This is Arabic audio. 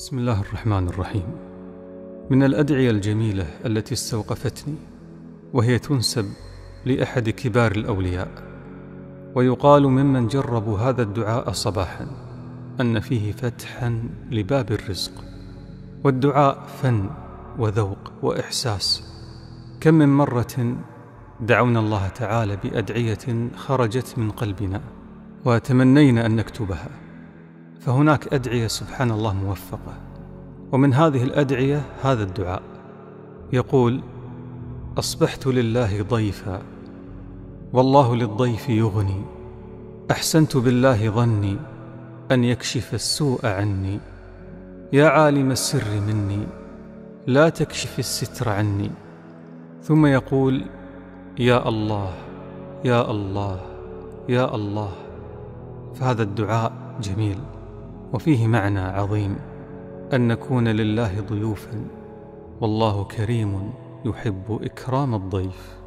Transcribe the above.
بسم الله الرحمن الرحيم. من الأدعية الجميلة التي استوقفتني وهي تنسب لأحد كبار الأولياء ويقال ممن جربوا هذا الدعاء صباحا أن فيه فتحا لباب الرزق والدعاء فن وذوق وإحساس. كم من مرة دعونا الله تعالى بأدعية خرجت من قلبنا وتمنينا أن نكتبها. فهناك أدعية سبحان الله موفقة. ومن هذه الأدعية هذا الدعاء. يقول أصبحت لله ضيفا والله للضيف يغني. أحسنت بالله ظني أن يكشف السوء عني. يا عالم السر مني لا تكشف الستر عني. ثم يقول يا الله يا الله يا الله. فهذا الدعاء جميل. وفيه معنى عظيم أن نكون لله ضيوفا والله كريم يحب إكرام الضيف.